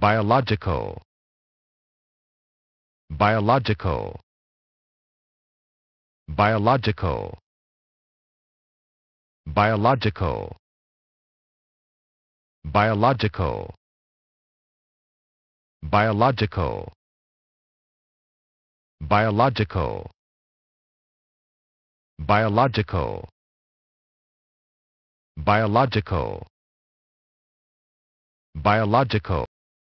biological. Biological. Biological. Biological. Biological. Biological. Biological. Biological. Biological. Biological.